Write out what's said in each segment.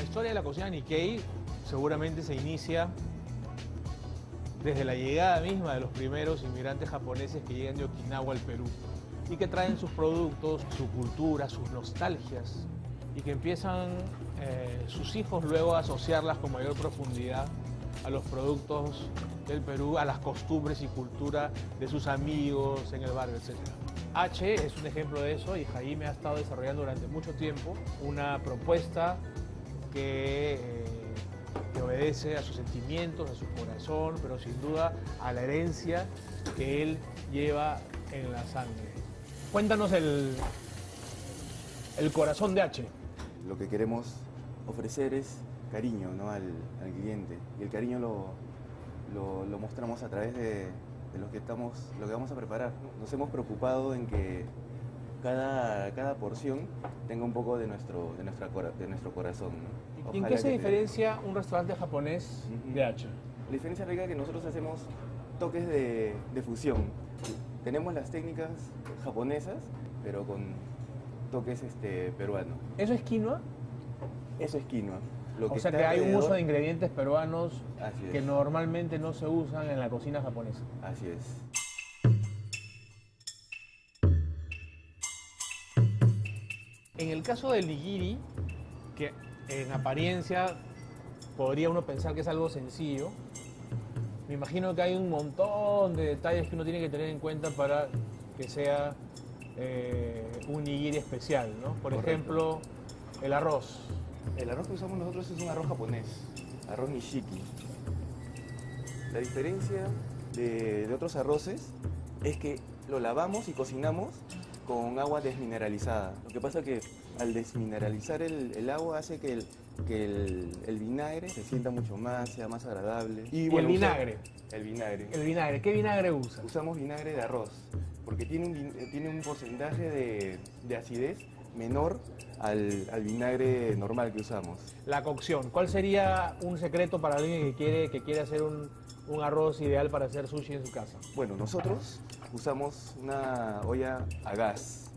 La historia de la cocina Nikkei seguramente se inicia desde la llegada misma de los primeros inmigrantes japoneses que llegan de Okinawa al Perú y que traen sus productos, su cultura, sus nostalgias y que empiezan eh, sus hijos luego a asociarlas con mayor profundidad a los productos del Perú, a las costumbres y cultura de sus amigos en el barrio, etc. H es un ejemplo de eso y Jaime ha estado desarrollando durante mucho tiempo una propuesta que, eh, obedece a sus sentimientos, a su corazón, pero sin duda a la herencia que él lleva en la sangre. Cuéntanos el, el corazón de H. Lo que queremos ofrecer es cariño ¿no? al, al cliente y el cariño lo, lo, lo mostramos a través de, de lo, que estamos, lo que vamos a preparar. Nos hemos preocupado en que cada, cada porción tenga un poco de nuestro, de nuestra, de nuestro corazón. ¿no? ¿Y en qué se que te- diferencia un restaurante japonés Ujú. de H? La diferencia radica en que nosotros hacemos toques de, de fusión. Tenemos las técnicas japonesas, pero con toques este, peruanos. ¿Eso es quinoa? Eso es quinoa. Lo o sea está que hay un uso de ingredientes peruanos es. que normalmente no se usan en la cocina japonesa. Así es. En el caso del nigiri, que en apariencia podría uno pensar que es algo sencillo, me imagino que hay un montón de detalles que uno tiene que tener en cuenta para que sea eh, un nigiri especial, ¿no? Por Correcto. ejemplo, el arroz. El arroz que usamos nosotros es un arroz japonés, arroz nishiki. La diferencia de, de otros arroces es que lo lavamos y cocinamos con agua desmineralizada. Lo que pasa que al desmineralizar el, el agua hace que, el, que el, el vinagre se sienta mucho más, sea más agradable. ¿Y el usa- vinagre? El vinagre. El vinagre, ¿qué vinagre usa? Usamos vinagre de arroz, porque tiene un, tiene un porcentaje de, de acidez menor al, al vinagre normal que usamos. La cocción. ¿Cuál sería un secreto para alguien que quiere, que quiere hacer un, un arroz ideal para hacer sushi en su casa? Bueno, nosotros usamos una olla a gas.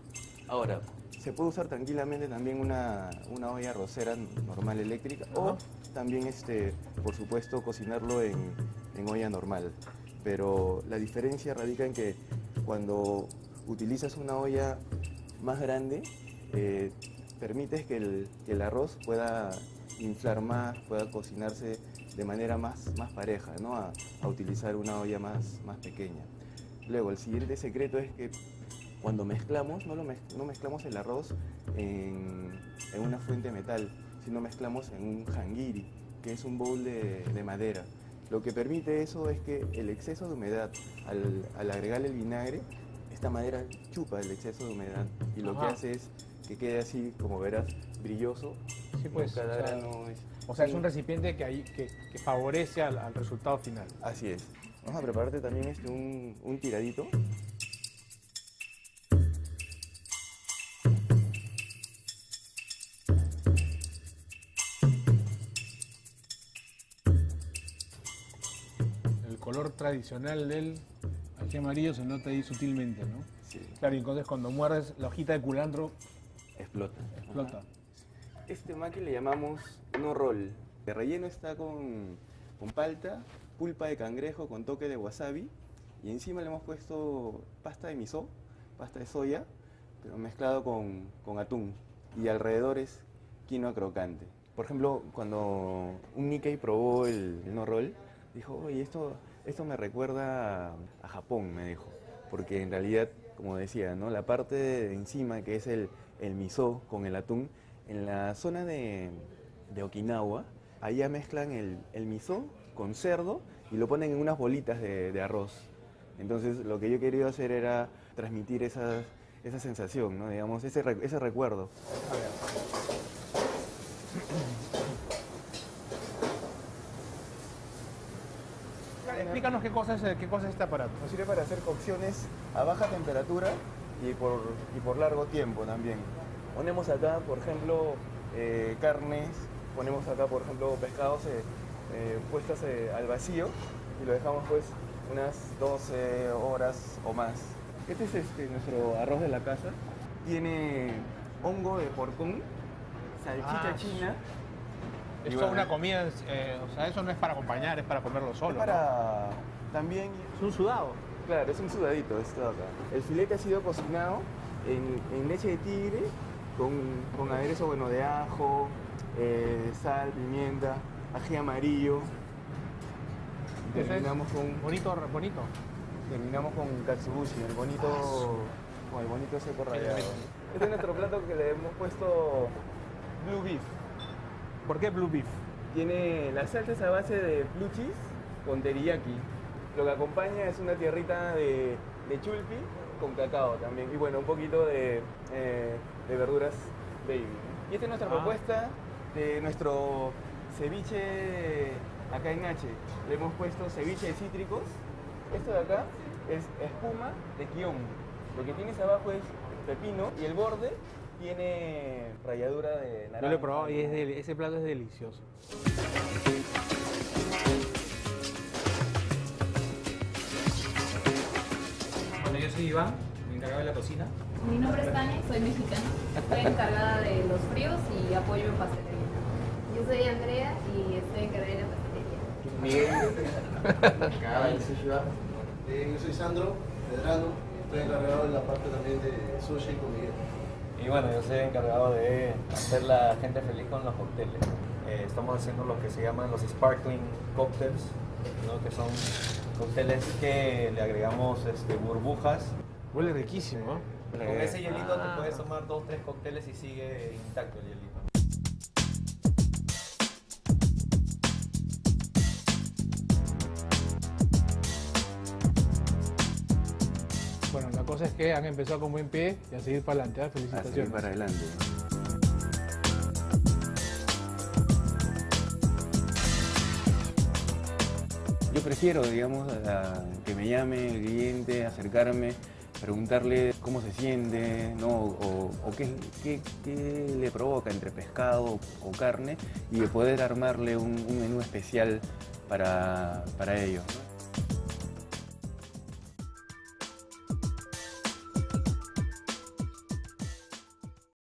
Ahora, se puede usar tranquilamente también una, una olla arrocera normal eléctrica o también, este, por supuesto, cocinarlo en, en olla normal. Pero la diferencia radica en que cuando utilizas una olla más grande, eh, permites que el, que el arroz pueda inflar más, pueda cocinarse de manera más, más pareja, ¿no? a, a utilizar una olla más, más pequeña. Luego, el siguiente secreto es que cuando mezclamos, no, lo mez- no mezclamos el arroz en, en una fuente de metal, sino mezclamos en un hangiri, que es un bowl de, de madera. Lo que permite eso es que el exceso de humedad, al, al agregarle el vinagre, esta madera chupa el exceso de humedad y lo que hace es que quede así, como verás, brilloso. Sí, pues, Cada o sea, grano es... O sea, es un recipiente que, hay- que, que favorece al, al resultado final. Así es. Vamos a prepararte también este, un, un tiradito. El color tradicional del ají amarillo se nota ahí sutilmente, ¿no? Sí. Claro, y entonces cuando muerdes la hojita de culantro, Explota. explota. Este maqui le llamamos no roll. El relleno está con, con palta, pulpa de cangrejo con toque de wasabi y encima le hemos puesto pasta de miso, pasta de soya, pero mezclado con, con atún y alrededor es quinoa crocante. Por ejemplo, cuando un Nikkei probó el, el no roll, dijo, oye, esto, esto me recuerda a, Japón, me dijo, porque en realidad, como decía, ¿no? la parte de encima que es el, el miso con el atún, en la zona de, de Okinawa, allá mezclan el, el miso con cerdo y lo ponen en unas bolitas de, de arroz. Entonces lo que yo quería hacer era transmitir esa, esa sensación, ¿no? digamos, ese, ese recuerdo. Explícanos qué cosa, es, qué cosa es este aparato. Nos sirve para hacer cocciones a baja temperatura y por, y por largo tiempo también. Ponemos acá, por ejemplo, eh, carnes, ponemos acá, por ejemplo, pescados eh, eh, puestos eh, al vacío y lo dejamos pues unas 12 horas o más. Este es este, nuestro arroz de la casa. Tiene hongo de porcón, salchicha Ah, china Es Y toda bueno, una comida, eh, o sea, eso no es para acompañar, es para comerlo es solo. ¿no? para también Es un sudado. Claro, es un sudadito esto de acá. El filete ha sido cocinado en, en leche de tigre con, con aderezo bueno de ajo, eh, sal, pimienta, ají amarillo. Es Terminamos con, Bonito, bonito. terminamos con katsubushi, el bonito, con el bonito seco rallado. Este es nuestro plato que le hemos puesto blue beef. ¿Por qué blue beef? Tiene la salsa es a base de blue cheese con teriyaki. Lo que acompaña es una tierrita de, de chulpi con cacao también. Y bueno, un poquito de, eh, de verduras baby. Y esta es nuestra Ah. propuesta de nuestro ceviche acá en H. Le hemos puesto ceviche de cítricos. Esto de acá es espuma de kion. Lo que tienes abajo es pepino y el borde tiene ralladura de naranja. Yo lo he probado y es del- ese plato es delicioso. Bueno, yo soy Iván, me encargado de la cocina. Mi nombre es Tania, soy mexicana. Estoy encargada de los fríos y apoyo en pastelería. Yo soy Andrea y estoy encargada de la pastelería. Miguel. Ay, soy Iván. Eh, yo soy Sandro Medrano, estoy encargado de la parte también de sushi con Miguel. Y bueno, yo soy encargado de hacer la gente feliz con los cócteles. Eh, estamos haciendo lo que se llaman los sparkling cocktails, ¿no? que son cócteles que le agregamos este, burbujas. Huele riquísimo. ¿eh? Con ese hielito Ah. te puedes tomar dos, tres cócteles y sigue intacto el hielito. Es que han empezado con buen pie y a seguir para adelante. ¿eh? A seguir Felicitaciones. para adelante. Yo prefiero, digamos, que me llame el cliente, acercarme, preguntarle cómo se siente, ¿no? o, qué, le provoca entre pescado o carne y de poder armarle un, menú especial para, para ellos.